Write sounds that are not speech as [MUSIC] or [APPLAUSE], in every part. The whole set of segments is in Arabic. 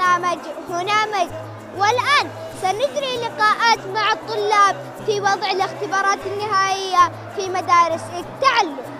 هنا مجد والآن سنجري لقاءات مع الطلاب في وضع الاختبارات النهائية في مدارس التعلم.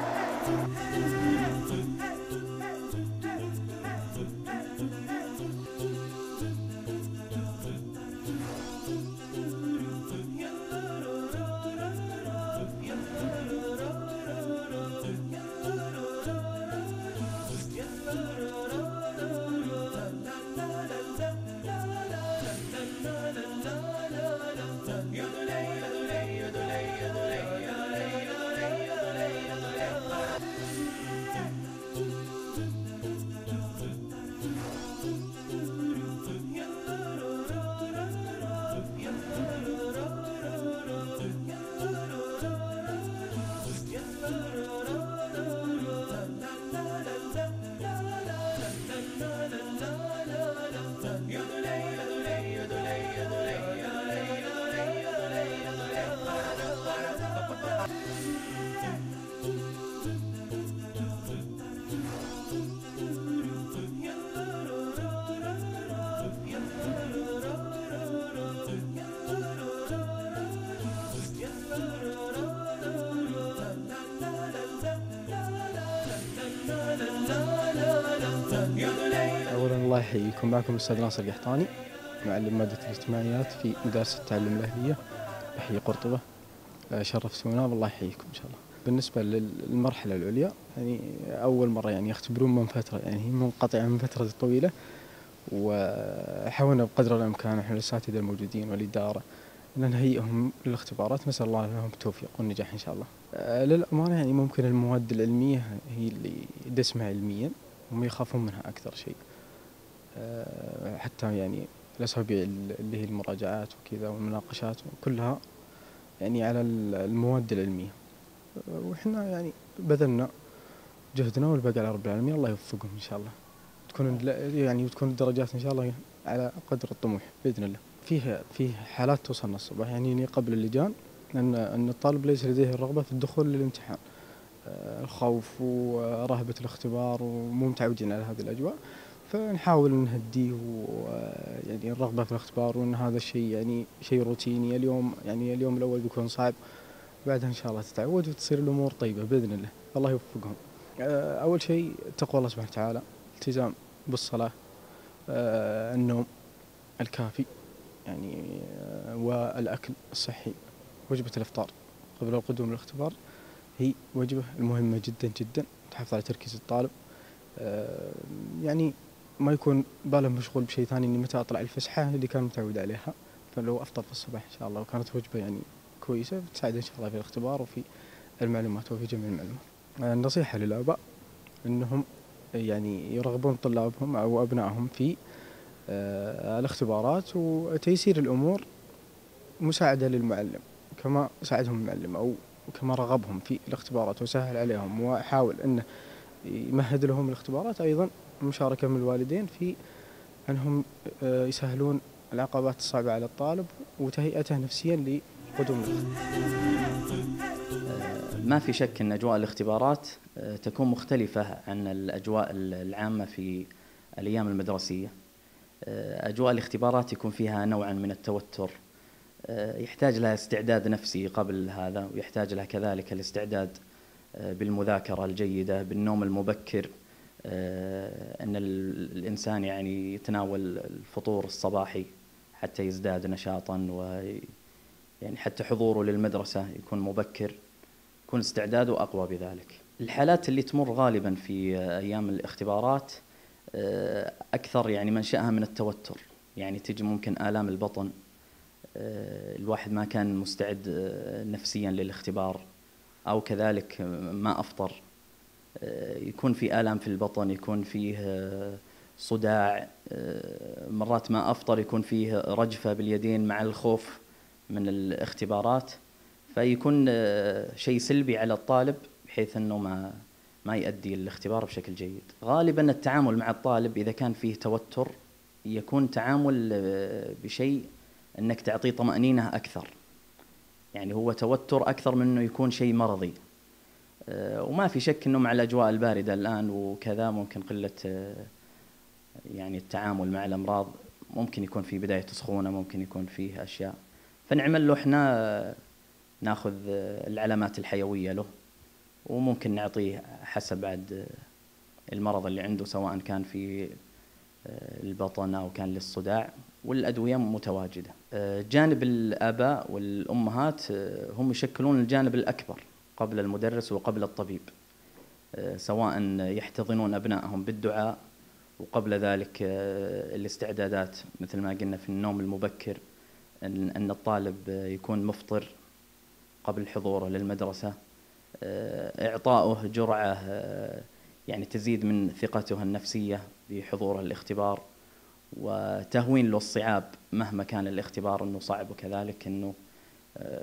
la la الله يحييكم. معكم الأستاذ ناصر القحطاني معلم مادة الاجتماعيات في مدارس التعلم الأهلية بحي قرطبة. آه، شرفتونا والله يحييكم إن شاء الله. بالنسبة للمرحلة العليا يعني أول مرة يعني يختبرون من فترة يعني منقطعة من فترة طويلة وحاولنا بقدر الإمكان إحنا الأساتذة الموجودين والإدارة أن نهيئهم للاختبارات. نسأل الله لهم التوفيق والنجاح إن شاء الله. آه، للأمانة يعني ممكن المواد العلمية هي اللي دسمة علميا هم يخافون منها أكثر شيء. حتى يعني الأسابيع اللي هي المراجعات وكذا والمناقشات كلها يعني على ال- المواد العلمية. آه، وإحنا يعني بذلنا جهدنا والباقي على رب العالمين. الله يوفقهم إن شاء الله. تكون يعني وتكون الدرجات إن شاء الله على قدر الطموح بإذن الله. فيه فيه حالات توصلنا الصباح. يعني قبل اللجان أن أن الطالب ليس لديه الرغبة في الدخول للامتحان. آه، الخوف ورهبة الاختبار ومو متعودين على هذه الأجواء. فنحاول نهديه ويعني الرغبة في الاختبار وأن هذا الشيء يعني شيء روتيني. اليوم يعني اليوم الأول بيكون صعب بعدها إن شاء الله تتعود وتصير الأمور طيبة بإذن الله. الله يوفقهم. آه، أول شيء تقوى الله سبحانه وتعالى التزام بالصلاة آه، النوم الكافي يعني آه، والأكل الصحي. وجبة الإفطار قبل القدوم للاختبار هي وجبة المهمة جدا جدا تحافظ على تركيز الطالب. يعني ما يكون باله مشغول بشيء ثاني إني متى أطلع الفسحة اللي كان متعود عليها فلو أفطر في الصباح إن شاء الله وكانت وجبة يعني كويسة بتساعد إن شاء الله في الاختبار وفي المعلومات وفي جميع المعلومات. النصيحة للآباء إنهم يعني يرغبون طلابهم أو أبنائهم في آه، الاختبارات وتيسير الأمور مساعدة للمعلم كما ساعدهم المعلم أو كما رغبهم في الاختبارات وسهل عليهم وحاول إنه يمهد لهم الاختبارات. أيضا مشاركة من الوالدين في أنهم آه، يسهلون العقبات الصعبة على الطالب وتهيئته نفسيا لقدوم الاختبار. ما في شك أن أجواء الاختبارات آه، تكون مختلفة عن الأجواء العامة في الأيام المدرسية. آه، أجواء الاختبارات يكون فيها نوعا من التوتر. آه، يحتاج لها استعداد نفسي قبل هذا ويحتاج لها كذلك الاستعداد آه، بالمذاكرة الجيدة بالنوم المبكر آه، أن ال- الإنسان يعني يتناول الفطور الصباحي حتى يزداد نشاطا و يعني حتى حضوره للمدرسة يكون مبكر يكون استعداده أقوى بذلك. الحالات اللي تمر غالبا في أيام الاختبارات آه، أكثر يعني منشأها من التوتر. يعني تجي ممكن آلام البطن آه، الواحد ما كان مستعد آه، نفسيا للاختبار. أو كذلك ما أفطر آه، يكون في آلام في البطن يكون فيه آه، صداع آه، مرات ما أفطر يكون فيه رجفة باليدين مع الخوف من الاختبارات فيكون شيء سلبي على الطالب بحيث إنه ما ما يؤدي الاختبار بشكل جيد. غالبا التعامل مع الطالب إذا كان فيه توتر يكون تعامل بشيء إنك تعطيه طمأنينة أكثر. يعني هو توتر أكثر من إنه يكون شيء مرضي. آه، وما في شك إنه مع الأجواء الباردة الآن وكذا ممكن قلة آه، يعني التعامل مع الأمراض ممكن يكون في بداية سخونة ممكن يكون فيه أشياء فنعمل له إحنا ناخذ العلامات الحيوية له وممكن نعطيه حسب بعد المرض اللي عنده سواء كان في البطن أو كان للصداع والأدوية متواجدة. جانب الآباء والأمهات هم يشكلون الجانب الأكبر قبل المدرس وقبل الطبيب. سواء يحتضنون أبنائهم بالدعاء وقبل ذلك الاستعدادات. مثل ما قلنا في النوم المبكر أن الطالب يكون مفطر قبل حضوره للمدرسة. إعطاؤه جرعة يعني تزيد من ثقته النفسية بحضوره الاختبار وتهوين له الصعاب مهما كان الاختبار إنه صعب وكذلك إنه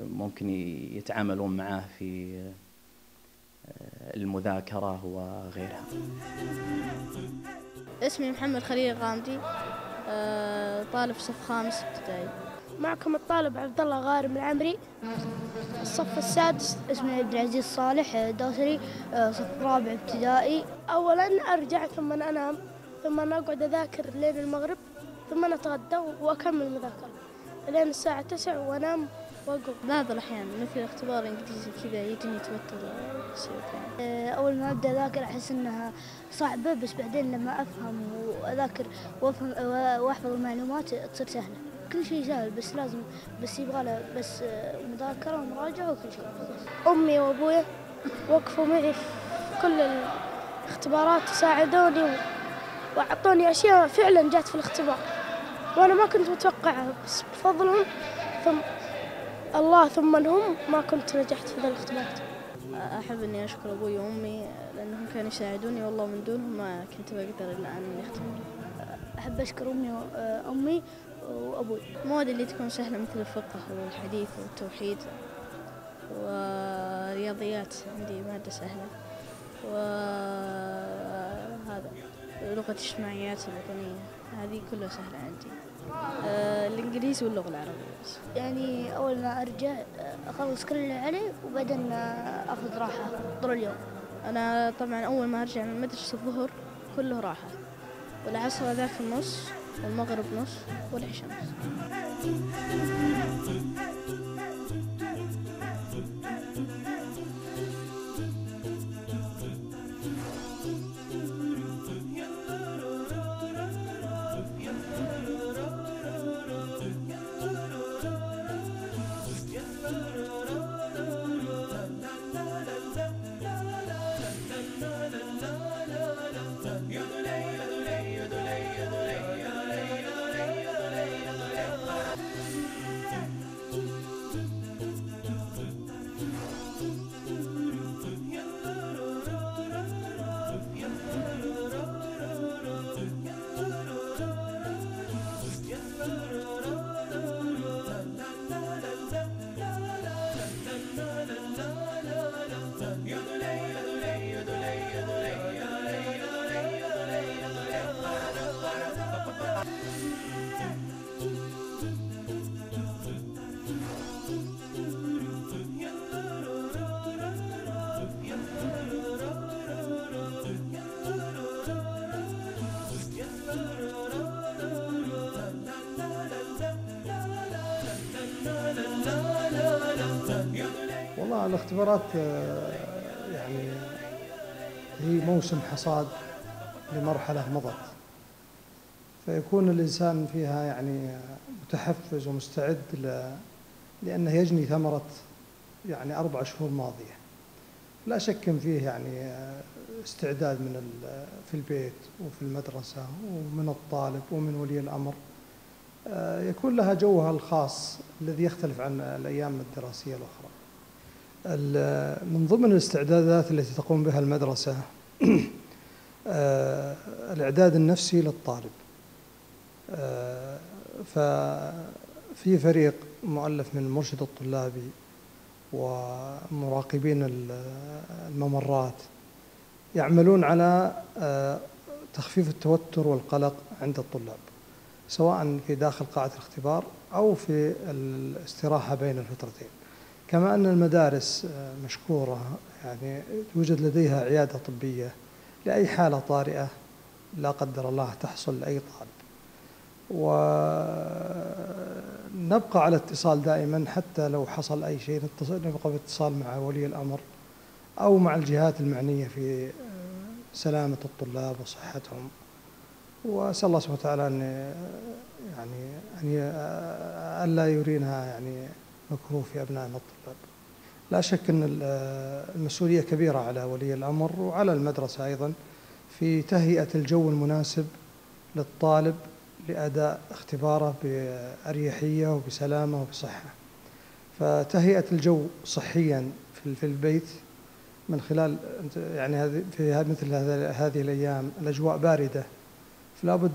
ممكن يتعاملون معاه في المذاكرة وغيرها. اسمي محمد خليل غامدي طالب صف خامس ابتدائي. معكم الطالب عبد الله غارم العمري. الصف السادس اسمي عبد العزيز صالح دوسري صف رابع ابتدائي. اولا أرجع ثم أنام. ثم اقعد أذاكر لين المغرب ثم اتغدى وأكمل مذاكره لين الساعة 9 وأنام وأقوم. بعض الأحيان مثل اختبار إنجليزي كذا. يجيني توتر أول ما أبدأ أذاكر أحس إنها صعبة بس بعدين لما أفهم وأذاكر وأفهم وأحفظ المعلومات تصير سهلة. كل شيء سهل بس لازم بس يبغى له بس مذاكرة ومراجعة وكل شيء. أمي وأبوي وقفوا معي. في كل الاختبارات وساعدوني وأعطوني أشياء فعلا جات في الاختبار. وأنا ما كنت متوقعها بس بفضلهم ثم الله ثم هم ما كنت نجحت في ذا الاختبارات أحب أني أشكر أبوي وأمي لأنهم كانوا يساعدوني والله من دونهم ما كنت بقدر إلا أني اختبر أحب أشكر أمي وامي وأبوي. المواد اللي تكون سهلة مثل الفقه والحديث والتوحيد ورياضيات عندي مادة سهلة. وهذا لغة الاجتماعيات الوطنية. هذه كلها سهلة عندي. آه الإنجليزي واللغة العربية. يعني أول ما أرجع أخلص كل اللي علي وبعدين أخذ راحة طول اليوم. أنا طبعا أول ما أرجع من مدرسة الظهر كله راحة. والعصر ذاك النص والمغرب نص والعشاء نص. والله الاختبارات يعني هي موسم حصاد لمرحلة مضت. فيكون الإنسان فيها يعني متحفز ومستعد لأنه يجني ثمرة يعني أربع شهور ماضية. لا شك فيه يعني استعداد من في البيت وفي المدرسة ومن الطالب ومن ولي الأمر. يكون لها جوها الخاص الذي يختلف عن الأيام الدراسية الأخرى. من ضمن الاستعدادات التي تقوم بها المدرسة [CLEARS THROAT] الإعداد النفسي للطالب. ففي فريق مؤلف من المرشد الطلابي ومراقبين الممرات يعملون على تخفيف التوتر والقلق عند الطلاب سواء في داخل قاعة الاختبار أو في الاستراحة بين الفترتين. كما أن المدارس مشكورة يعني يوجد لديها عيادة طبية لأي حالة طارئة لا قدر الله تحصل لأي طالب. ونبقى على اتصال دائما حتى لو حصل أي شيء نبقى باتصال مع ولي الأمر أو مع الجهات المعنية في سلامة الطلاب وصحتهم. وأسأل الله سبحانه وتعالى أن يعني أن ألا يرينا يعني مكروه في أبنائنا الطلاب لا شك أن المسؤولية كبيرة على ولي الأمر وعلى المدرسة أيضا في تهيئة الجو المناسب للطالب لأداء اختباره بأريحية وبسلامة وبصحة. فتهيئة الجو صحيا في البيت من خلال يعني في مثل هذه الأيام الأجواء باردة. فلا بد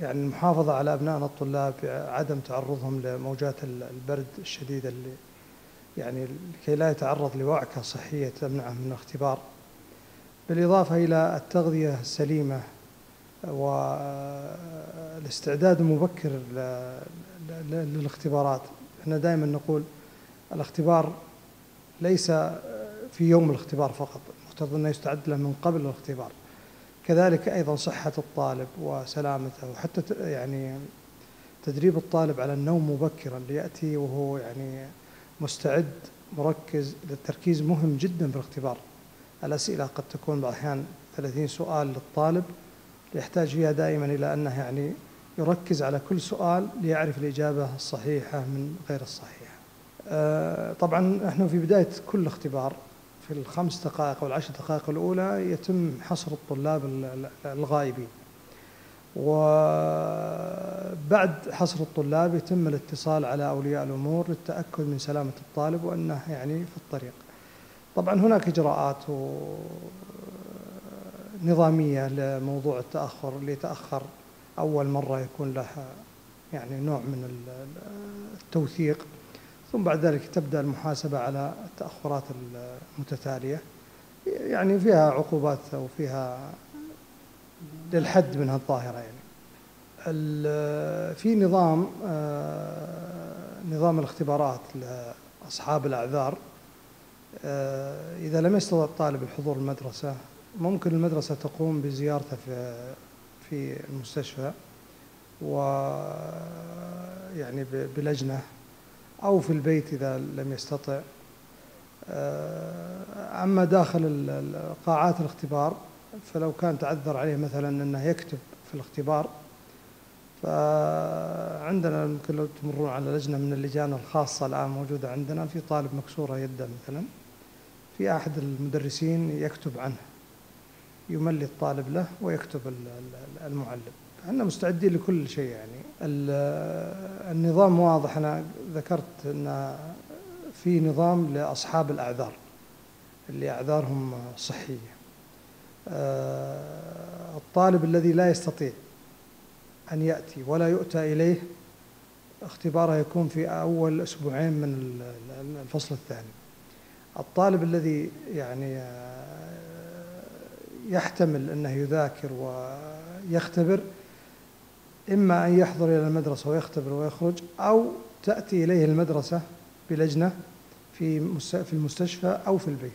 يعني المحافظة على أبنائنا الطلاب عدم تعرضهم لموجات البرد الشديدة اللي يعني لكي لا يتعرض لوعكة صحية تمنعه من الاختبار. بالإضافة إلى التغذية السليمة والاستعداد المبكر للاختبارات. إحنا دائما نقول الاختبار ليس في يوم الاختبار فقط المفترض أنه يستعد له من قبل الاختبار. كذلك أيضا صحة الطالب وسلامته وحتى يعني تدريب الطالب على النوم مبكرا ليأتي وهو يعني مستعد مركز التركيز مهم جدا في الاختبار الأسئلة قد تكون بعض الأحيان 30 سؤال للطالب يحتاج فيها دائما إلى أنه يعني يركز على كل سؤال ليعرف الإجابة الصحيحة من غير الصحيحه. آه، طبعا نحن في بداية كل اختبار في الخمس دقائق أو العشر دقائق الأولى يتم حصر الطلاب الغائبين. وبعد حصر الطلاب يتم الاتصال على أولياء الأمور للتأكد من سلامة الطالب وأنه يعني في الطريق. طبعا هناك إجراءات نظامية لموضوع التأخر اللي يتأخر أول مرة يكون له يعني نوع من التوثيق ثم بعد ذلك تبدأ المحاسبة على التأخرات المتتالية. يعني فيها عقوبات وفيها للحد من هالظاهره يعني. في نظام نظام الاختبارات لأصحاب الأعذار. إذا لم يستطع الطالب الحضور المدرسة ممكن المدرسة تقوم بزيارته في في المستشفى و يعني بلجنة. أو في البيت إذا لم يستطع. آه، أما داخل قاعات الاختبار فلو كان تعذر عليه مثلا أنه يكتب في الاختبار فعندنا يمكن لو تمرون على لجنة من اللجان الخاصة الآن موجودة عندنا في طالب مكسورة يده مثلا في أحد المدرسين يكتب عنه يملي الطالب له ويكتب المعلم. إحنا مستعدين لكل شيء يعني. النظام واضح. أنا ذكرت إن في نظام لأصحاب الأعذار اللي أعذارهم صحية. آه، الطالب الذي لا يستطيع أن يأتي ولا يؤتى إليه اختباره يكون في أول أسبوعين من الفصل الثاني. الطالب الذي يعني آه، يحتمل إنه يذاكر ويختبر إما أن يحضر إلى المدرسة ويختبر ويخرج أو تأتي إليه المدرسة بلجنة في في المستشفى أو في البيت.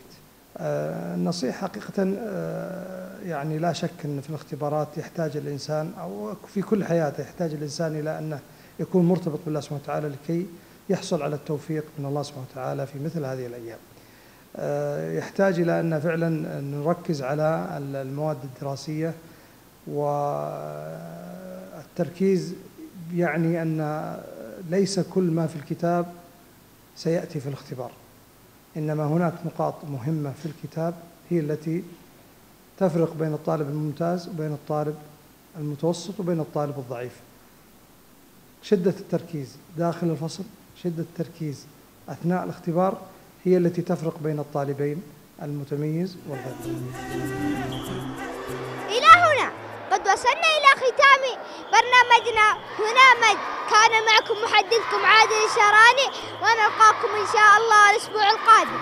آه، النصيحة حقيقة آه، يعني لا شك أن في الاختبارات يحتاج الإنسان أو في كل حياته يحتاج الإنسان إلى أنه يكون مرتبط بالله سبحانه وتعالى لكي يحصل على التوفيق من الله سبحانه وتعالى في مثل هذه الأيام. آه، يحتاج إلى أن فعلا نركز على المواد الدراسية و التركيز يعني أن ليس كل ما في الكتاب سيأتي في الاختبار. إنما هناك نقاط مهمة في الكتاب هي التي تفرق بين الطالب الممتاز وبين الطالب المتوسط وبين الطالب الضعيف. شدة التركيز داخل الفصل شدة التركيز أثناء الاختبار هي التي تفرق بين الطالبين المتميز والغير قد وصلنا إلى ختام برنامجنا. هنا كان معكم محدثكم عادل الشراني ونلقاكم إن شاء الله الأسبوع القادم.